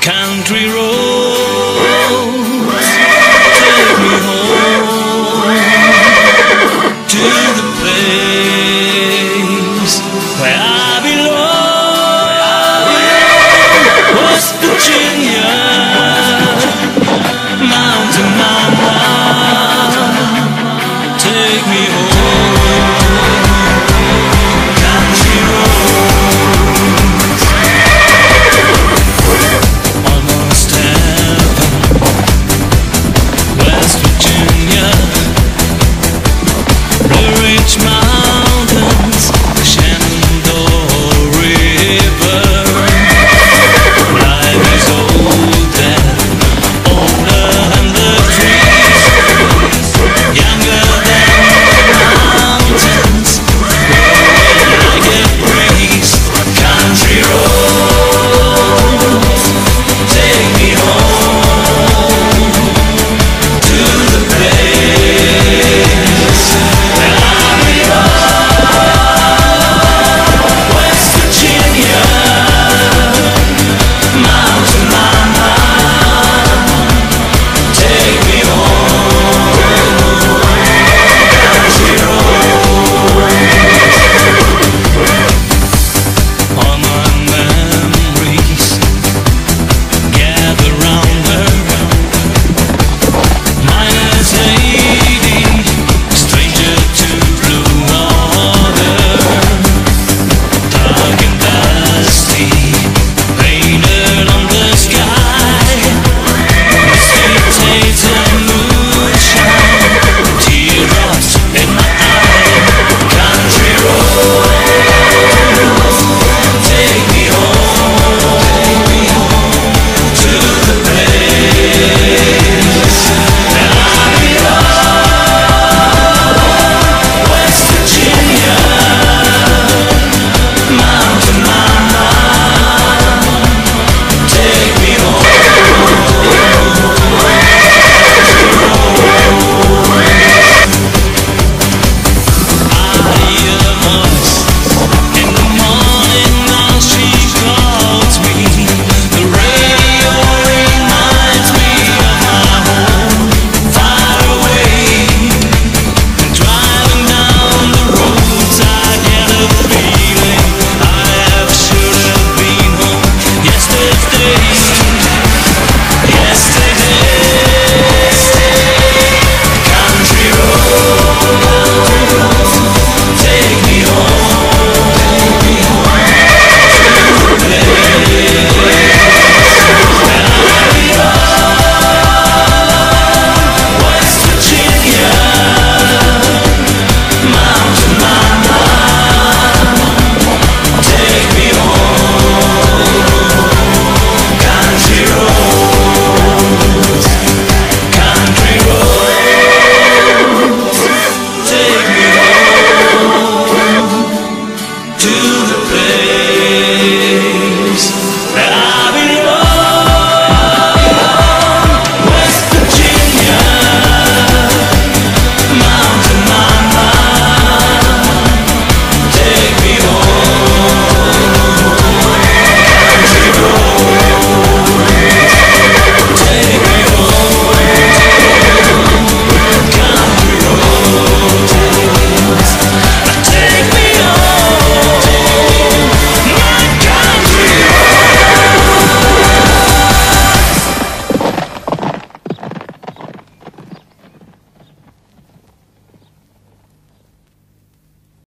country roads. Take me home to the place.